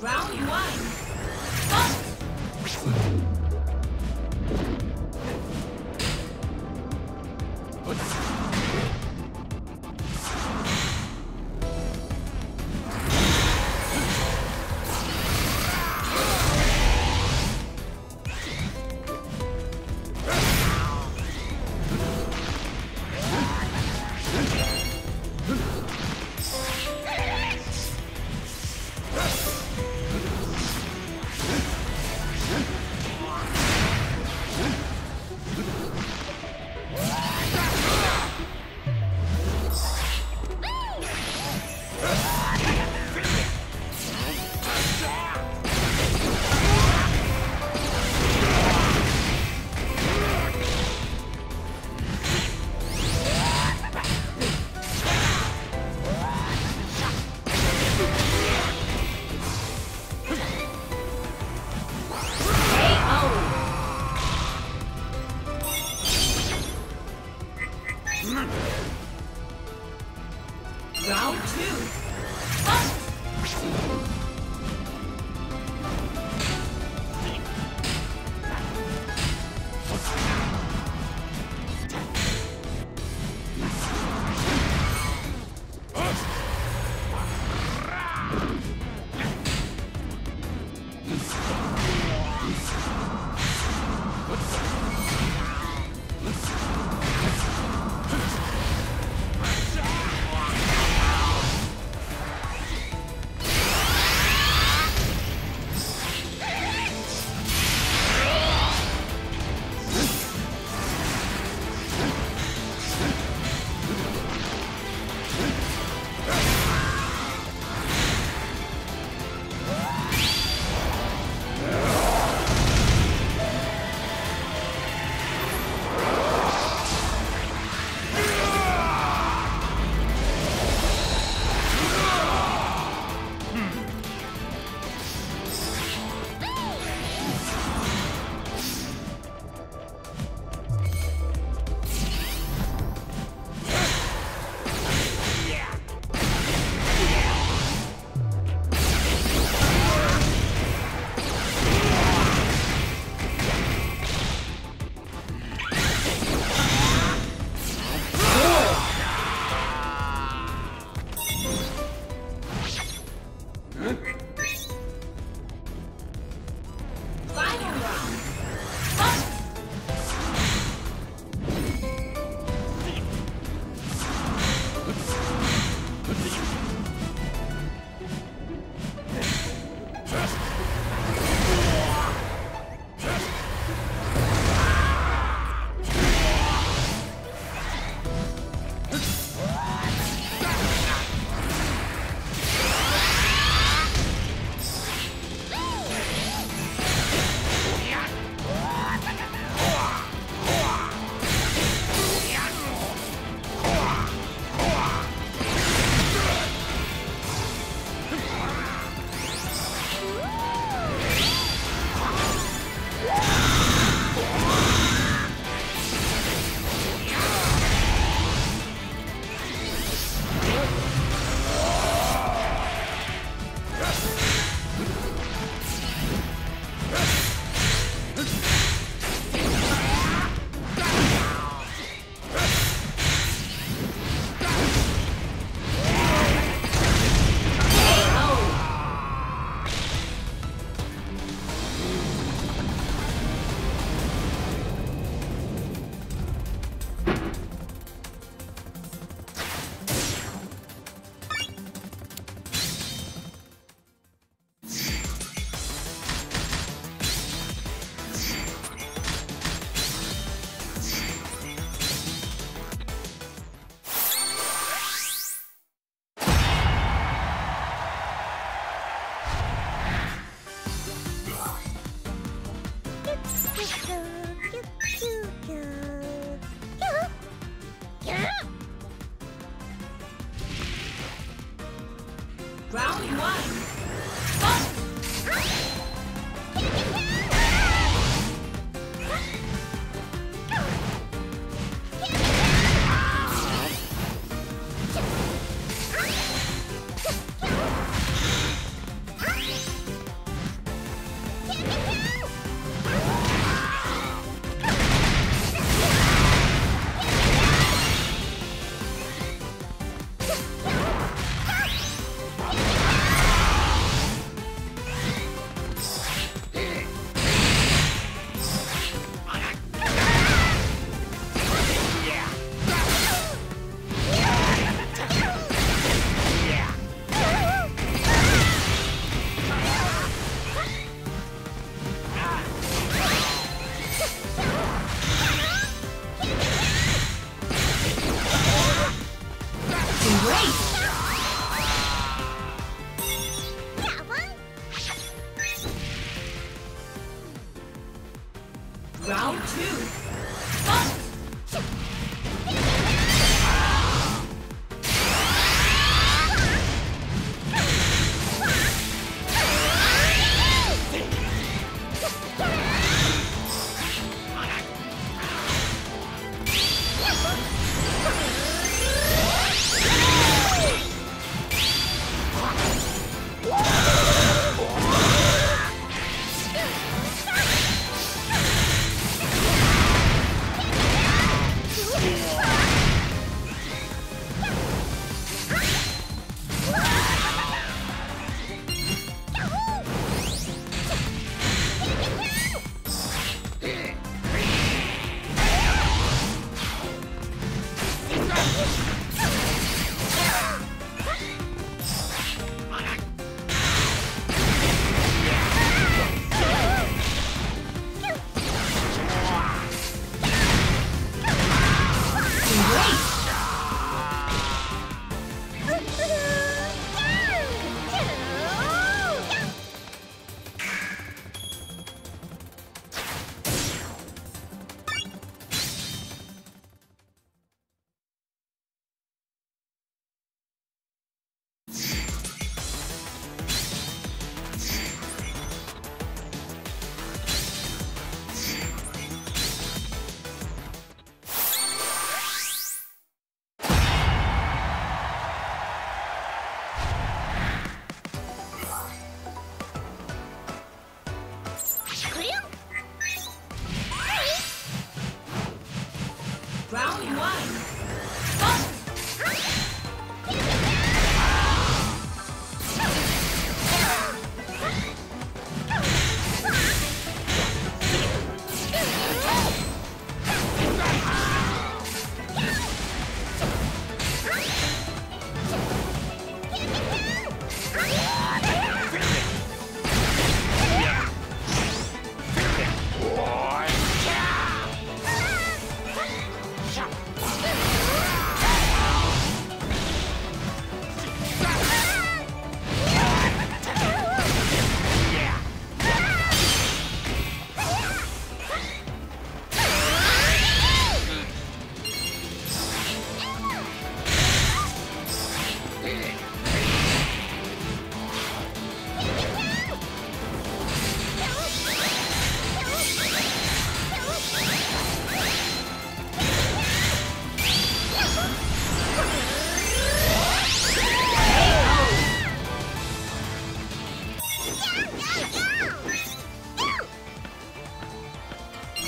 Round one. Round two. Fight!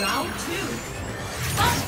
Round two. Fight!